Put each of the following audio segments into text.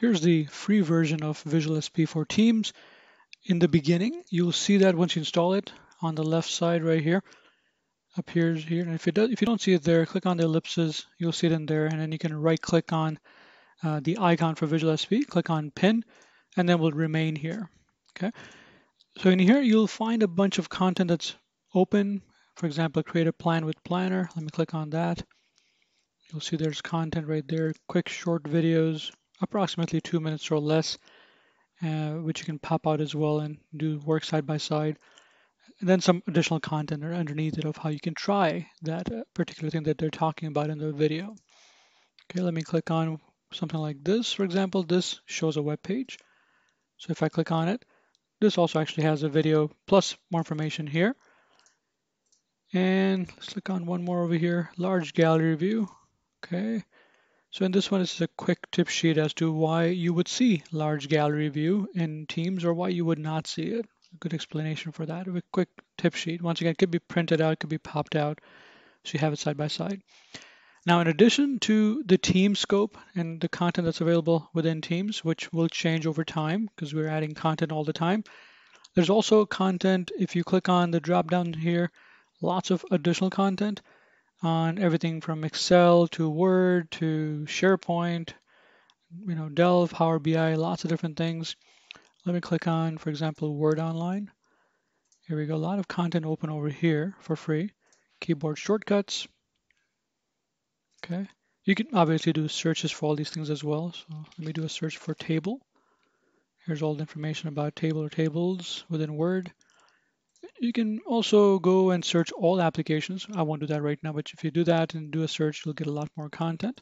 here's the free version of Visual SP for Teams. In the beginning, you'll see that once you install it on the left side right here, appears here. And if it does, if you don't see it there, click on the ellipses, you'll see it in there. And then you can right click on uh, the icon for Visual SP, click on pin, and then will remain here. Okay. So in here, you'll find a bunch of content that's open. For example, create a plan with Planner. Let me click on that. You'll see there's content right there, quick short videos, approximately two minutes or less, uh, which you can pop out as well and do work side by side. And then some additional content underneath it of how you can try that uh, particular thing that they're talking about in the video. Okay, let me click on something like this. For example, this shows a web page. So if I click on it, this also actually has a video plus more information here. And let's click on one more over here, large gallery view. Okay. So in this one, this is a quick tip sheet as to why you would see large gallery view in Teams or why you would not see it. A good explanation for that. A quick tip sheet. Once again, it could be printed out, it could be popped out, so you have it side by side. Now, in addition to the team scope and the content that's available within Teams, which will change over time because we're adding content all the time, there's also content. If you click on the drop down here, lots of additional content on everything from Excel to Word to SharePoint, you know, Delve, Power BI, lots of different things. Let me click on, for example, Word Online. Here we go, a lot of content open over here for free. Keyboard shortcuts. Okay, you can obviously do searches for all these things as well. So let me do a search for table. Here's all the information about table or tables within Word. You can also go and search all applications. I won't do that right now, but if you do that and do a search, you'll get a lot more content.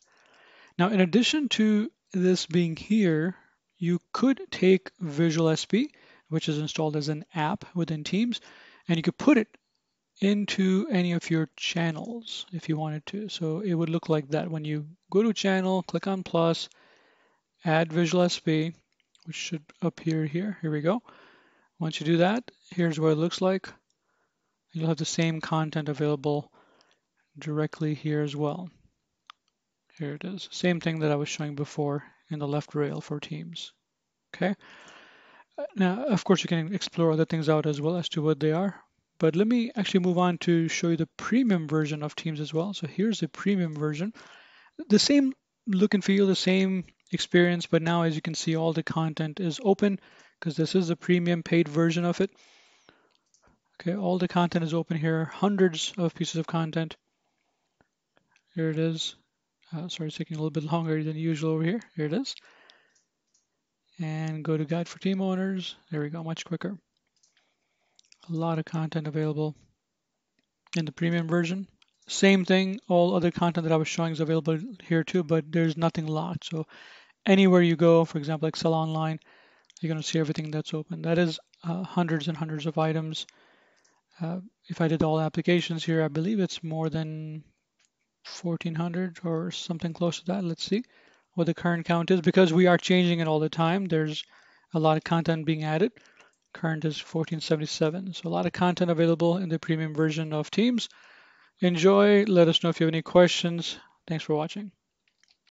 Now, in addition to this being here, you could take Visual SP, which is installed as an app within Teams, and you could put it into any of your channels if you wanted to. So it would look like that. When you go to channel, click on plus, add Visual SP, which should appear here. Here we go. Once you do that, here's what it looks like. You'll have the same content available directly here as well. Here it is. Same thing that I was showing before in the left rail for Teams. Okay. Now, of course, you can explore other things out as well as to what they are. But let me actually move on to show you the premium version of Teams as well. So here's the premium version. The same look and feel, the same experience, but now as you can see, all the content is open because this is the premium paid version of it. Okay, all the content is open here, hundreds of pieces of content. Here it is. Uh, sorry, it's taking a little bit longer than usual over here. Here it is. And go to Guide for Team Owners. There we go, much quicker. A lot of content available in the premium version. Same thing, all other content that I was showing is available here too, but there's nothing locked. So anywhere you go, for example, Excel Online, you're going to see everything that's open. That is uh, hundreds and hundreds of items. Uh, if I did all applications here, I believe it's more than 1400 or something close to that. Let's see what the current count is because we are changing it all the time. There's a lot of content being added. Current is 1477. So a lot of content available in the premium version of Teams. Enjoy. Let us know if you have any questions. Thanks for watching.